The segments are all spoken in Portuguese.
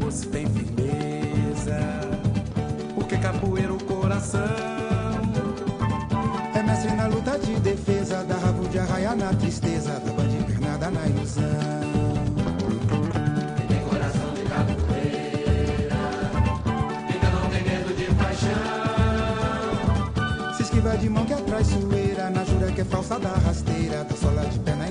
moço tem firmeza. Porque capoeira o coração. É mestre na luta de defesa, da rabo de arraia na tristeza, da banda invernada na ilusão. Tem coração de capoeira, não tem medo de paixão. Se esquiva de mão que é traiçoeira, na jura que é falsa da rasteira, tá sola de pé na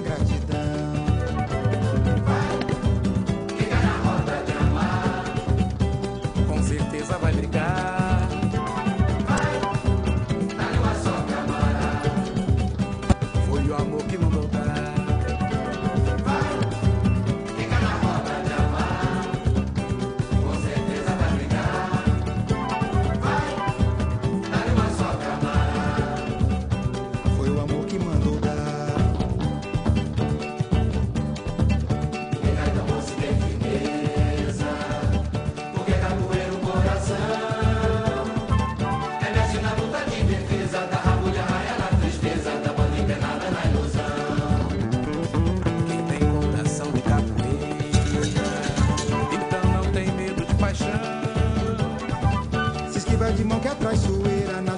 traiçoeira, na